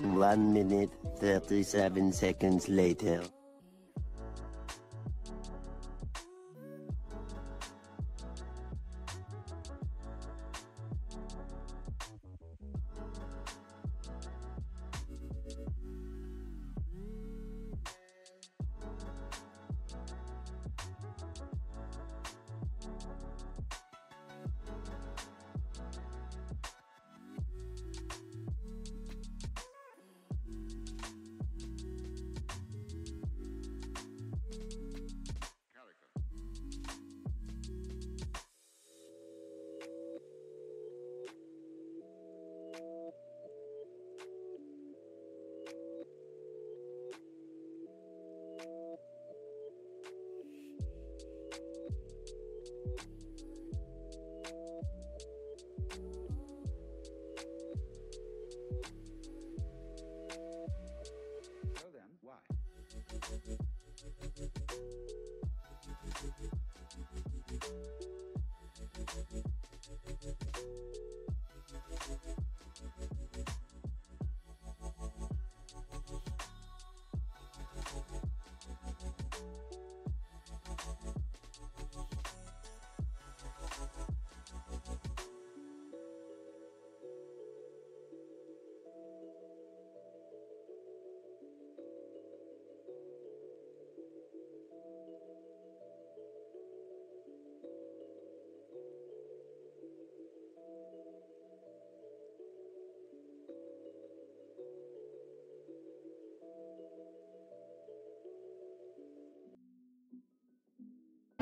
One minute, 37 seconds later.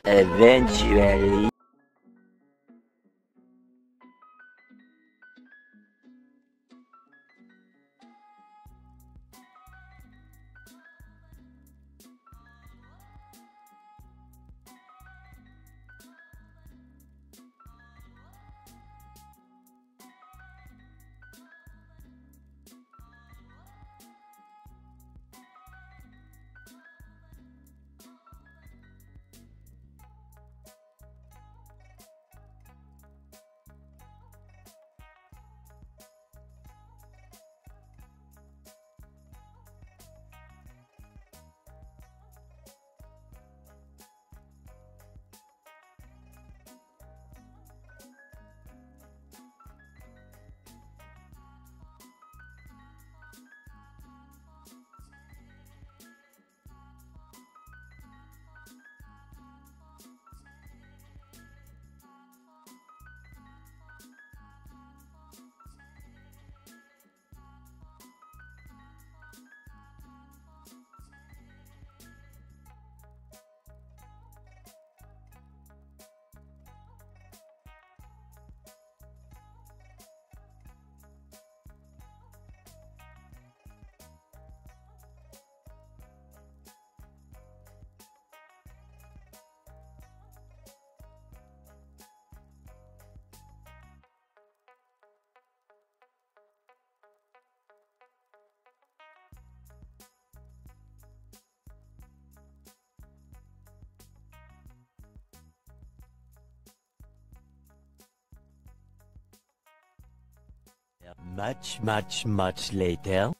Eventually. Much, much, much later.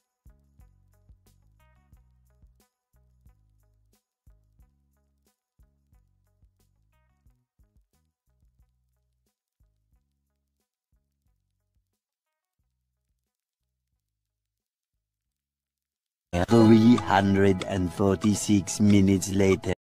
Three hundred and forty-six minutes later.